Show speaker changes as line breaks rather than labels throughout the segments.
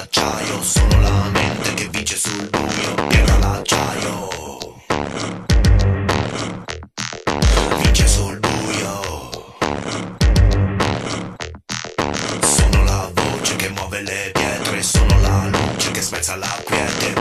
l'acciaio. Sono la mente che vince sul buio Piega l'acciaio Vince sul buio. Sono la voce che muove le pietre Sono la luce che spezza la quiete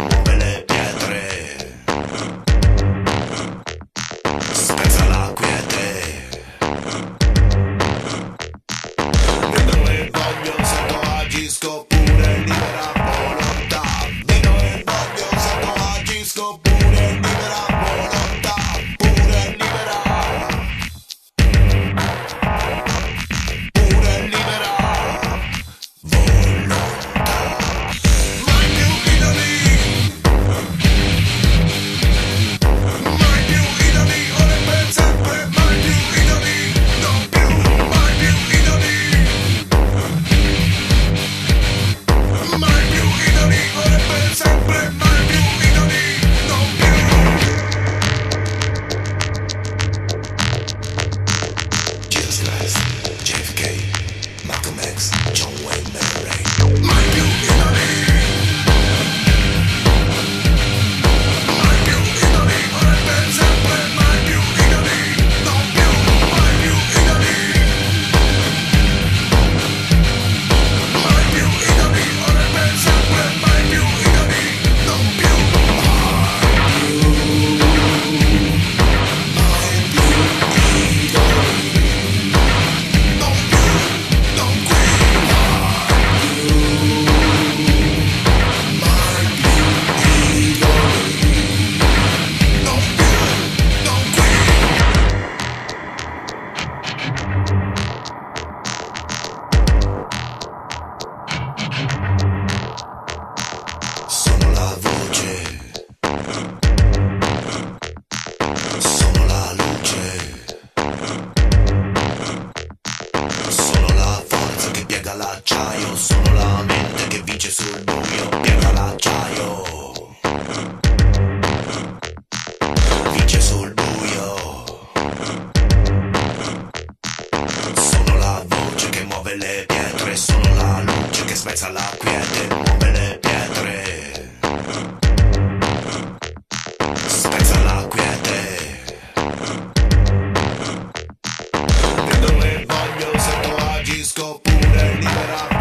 成为玫瑰 luce sul buio dietro l'acciaio vince sul buio. Sono la voce che muove le pietre sono la luce che spezza la quiete muove le pietre. Spezza la quiete. Vedo e voglio se tu agisco pure libera.